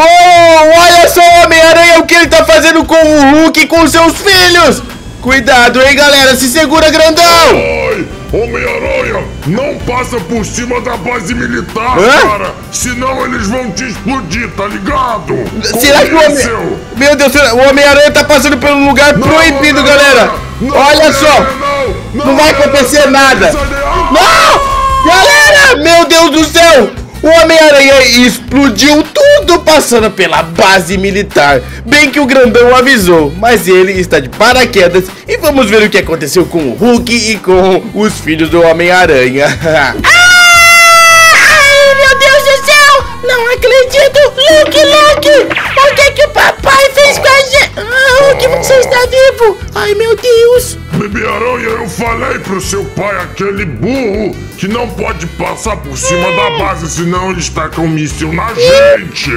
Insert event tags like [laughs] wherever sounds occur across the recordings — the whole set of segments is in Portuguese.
Oh, olha só o Homem-Aranha, o que ele tá fazendo com o Hulk e com seus filhos! Cuidado, hein, galera, se segura, grandão! Homem-Aranha, não passa por cima da base militar, Hã? cara! Senão eles vão te explodir, tá ligado? Será que o? Homem... Meu Deus, o Homem-Aranha tá passando pelo lugar Não, proibido, galera! não, olha só! Não, Não vai acontecer nada! Não! Galera! Meu Deus do céu! O Homem-Aranha explodiu tudo passando pela base militar. Bem que o grandão avisou, mas ele está de paraquedas e vamos ver o que aconteceu com o Hulk e com os filhos do Homem-Aranha. [laughs] Ai, meu Deus do céu! Não acredito! Luke, Luke! O que que o papai fez com a gente? Ah, Hulk, você está vivo! Ai, meu Deus! Bebê Aranha, eu falei pro seu pai, aquele burro, que não pode passar por cima da base, senão ele está um míssil na gente.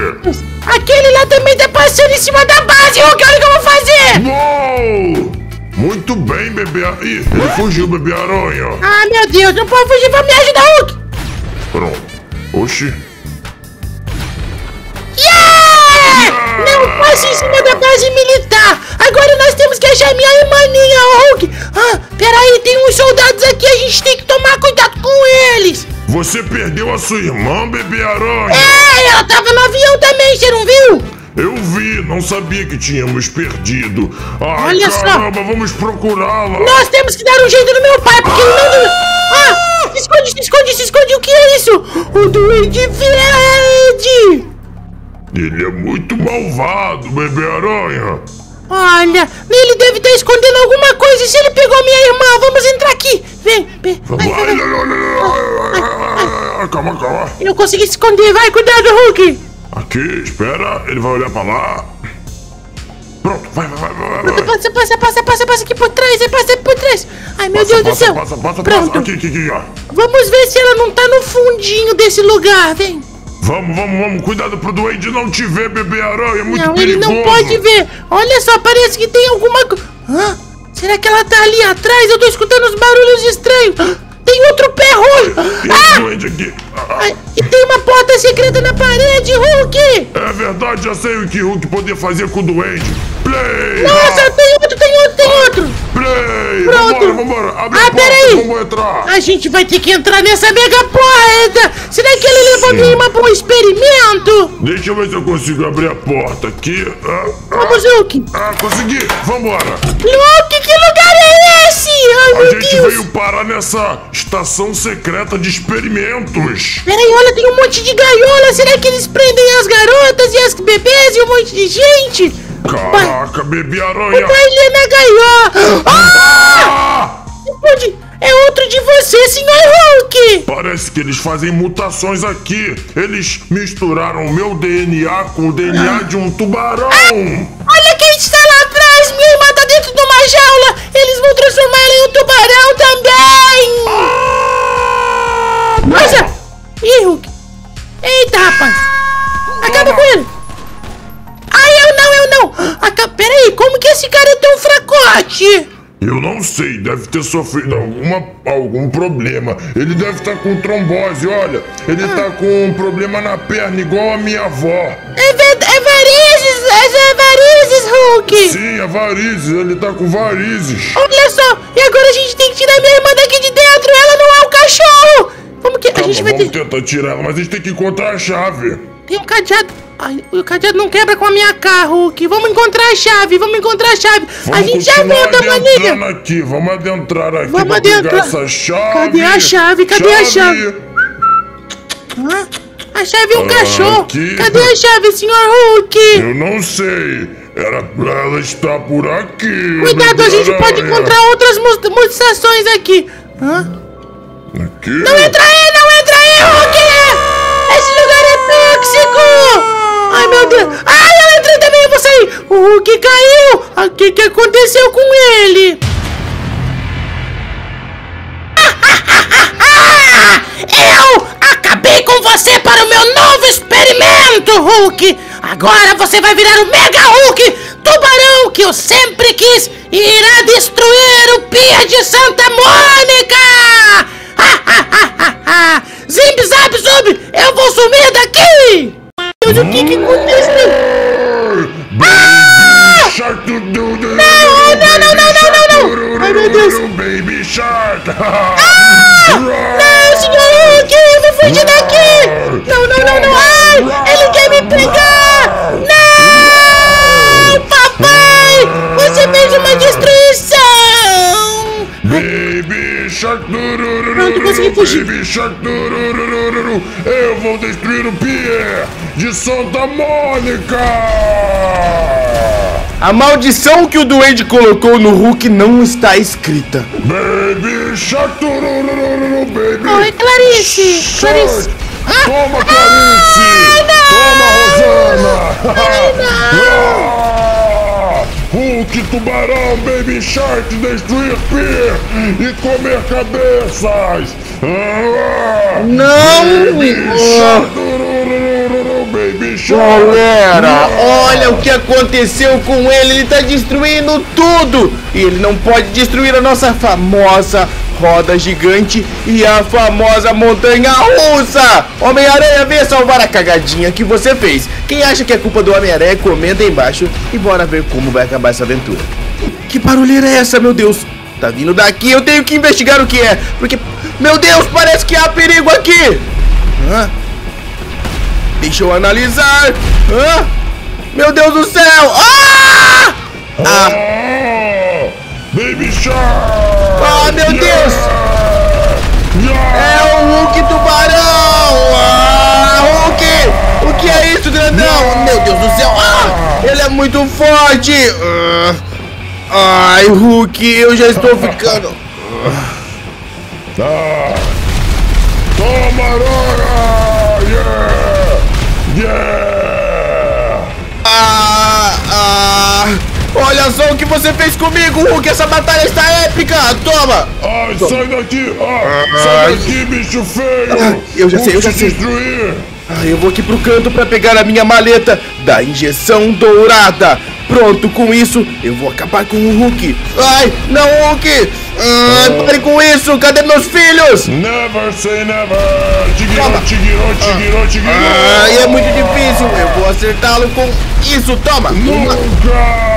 Aquele lá também tá passando em cima da base, Hulk! Olha o que eu vou fazer! Uou! Muito bem, bebê Aranha. Ih, ele fugiu, bebê Aranha. Ah, meu Deus, não pode fugir, vai me ajudar, Hulk! Pronto. Oxi. Yeah! Não passe em cima da base militar! Agora nós temos que achar minha irmãninha, Hulk! Ah, peraí, tem uns soldados aqui, a gente tem que tomar cuidado com eles! Você perdeu a sua irmã, bebê Aranha. É, ela tava no avião também, você não viu? Eu vi, não sabia que tínhamos perdido. Ai, Olha só. caramba, vamos procurá-la. Nós temos que dar um jeito no meu pai, porque ele não... Ah! Se esconde, se esconde, se esconde! O que é isso? O Duende Verde! Ele é muito malvado, bebê Aranha. Olha, ele deve estar escondendo alguma coisa. E se ele pegou minha irmã, vamos entrar aqui. Vem, vem. Vai, vai, Vai, vai. Calma, calma. Eu consegui se esconder. Vai, cuidado, Hulk. Aqui, espera, ele vai olhar pra lá. Pronto, vai, vai, vai, vai. Passa, passa, passa, passa, passa aqui por trás. Vai, passa por trás. Ai, meu Passa, Deus do passa, céu. Passa, passa, Pronto. passa. Aqui, aqui, aqui, ó. Vamos ver se ela não tá no fundinho desse lugar. Vem. Vamos, vamos, vamos. Cuidado pro duende não te ver, bebê aranha. É muito não, ele perigoso. não pode ver. Olha só, parece que tem alguma. Hã? Será que ela tá ali atrás? Eu tô escutando uns barulhos estranhos. Tem outro pé roxo. Tem Ah! um duende aqui. Ah, e tem uma porta secreta na parede, Hulk! É verdade, já sei o que Hulk podia fazer com o duende. Play! Nossa, Pronto. Vambora, vambora. Abre Ah, a peraí. vamos entrar. A gente vai ter que entrar nessa mega porta! Será que ele levou minha irmã pra um experimento? Deixa eu ver se eu consigo abrir a porta aqui. Ah, ah, Vamos, Hulk! ah, consegui. Vambora. Luke, que lugar é esse? Ai, A meu gente Deus! veio parar nessa estação secreta de experimentos. Peraí, olha, tem um monte de gaiola. Será que eles prendem as garotas e as bebês e um monte de gente? Caraca, bebê O aranha. baile é na gaiola! Ah! De você, senhor Hulk! Parece que eles fazem mutações aqui. Eles misturaram o meu DNA com o DNA de um tubarão. Olha Eu não sei, deve ter sofrido alguma, algum problema. Ele deve estar com trombose, olha. Ele tá com um problema na perna, igual a minha avó. É, é varizes! É varizes, Hulk! Sim, é varizes, ele tá com varizes. Olha só! E agora a gente tem que tirar minha irmã daqui de dentro! Ela não é um cachorro! Como que... A Calma, gente vai vamos ter... tentar tirar ela, mas a gente tem que encontrar a chave. Tem um cadeado. Ai, o cadeado não quebra com a minha carro, Hulk. Vamos encontrar a chave, vamos encontrar a chave. Vamos a gente já volta, maninha. aqui, vamos adentrar aqui Vamos adentrar. essa chave. Cadê a chave? Cadê a chave? Hã? A chave é um Ah, cachorro. aqui. Cadê a chave, senhor Hulk? Eu não sei. Era pra ela estar por aqui. Cuidado, a gente pode encontrar outras mu- mutações aqui. Hã? Aqui? Não entra aí, não Ai, meu Deus! Ai, eu entrei também, eu vou sair! O Hulk caiu! Ah, O que, que aconteceu com ele? Eu acabei com você para o meu novo experimento, Hulk! Agora você vai virar o Mega Hulk, tubarão que eu sempre quis e irá destruir o Pia de Santa Mônica! Zimb, zap, zub, eu vou sumir daqui! Que que aconteceu? Baby Shark do do do não, não, não, não, não, não. Ai, meu Deus. Baby Shark Não, senhor Hulk, eu vou fugir daqui! Não, não, não, não! Ai, Shark Pronto, consegui fugir. Baby Shark. Eu vou destruir o Pier de Santa Mônica A maldição que o Duende colocou no Hulk não está escrita. Baby Shark Baby Oi, Clarice! Clarice! Shark. Toma, Clarice! Toma, Rosana! [laughs] Ah! Hulk, tubarão, Baby Shark, destruir Pier e comer cabeças! Não! Baby Shark, durururururu, Baby Shark! Galera, olha o que aconteceu com ele. Ele tá destruindo tudo. E ele não pode destruir a nossa famosa roda gigante e a famosa montanha russa. Homem-Aranha, venha salvar a cagadinha que você fez. Quem acha que é culpa do Homem-Aranha, comenta aí embaixo e bora ver como vai acabar essa aventura. Que barulheira é essa, meu Deus? Tá vindo daqui, eu tenho que investigar o que é. Porque, meu Deus, parece que há perigo aqui. Hã? Deixa eu analisar. Hã? Meu Deus do céu! Ah! Ah! Ah! Baby Shark! Ah, meu Deus! É o Hulk tubarão! Ah, Hulk! O que é isso, grandão? Meu Deus do céu! Ah! Ele é muito forte! Ah! Ai, Hulk, eu já estou ficando. Ah! Olha só o que você fez comigo, Hulk! Essa batalha está épica! Toma! Ai, sai daqui! Ah, sai Ai. daqui, bicho feio! Ah, eu já sei, eu já sei. destruir! Ah, eu vou aqui pro canto pra pegar a minha maleta da injeção dourada. Pronto, com isso eu vou acabar com o Hulk. Ai, não, Hulk! Ai, pare com isso! Cadê meus filhos? Never say never! Tigirou, Toma. tigirou, tigirou, tigirou! Ai, é muito difícil. Eu vou acertá-lo com isso. Toma! Uma.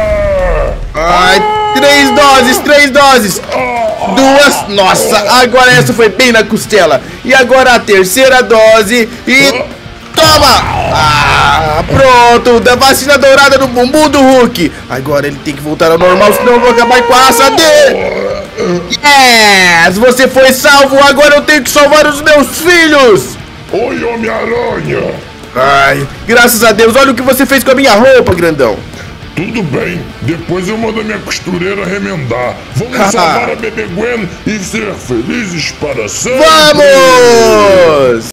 Ai, três doses, três doses. Duas. Nossa, agora essa foi bem na costela. E agora a terceira dose e. Toma! Ah, pronto! Da vacina dourada no bumbum do Hulk. Agora ele tem que voltar ao normal, senão eu vou acabar com a raça dele. Yes! Você foi salvo, agora eu tenho que salvar os meus filhos! Oi, Homem-Aranha! Ai, graças a Deus, olha o que você fez com a minha roupa, grandão. Tudo bem, depois eu mando a minha costureira remendar. Vamos salvar a Bebê Gwen e ser felizes para sempre! Vamos!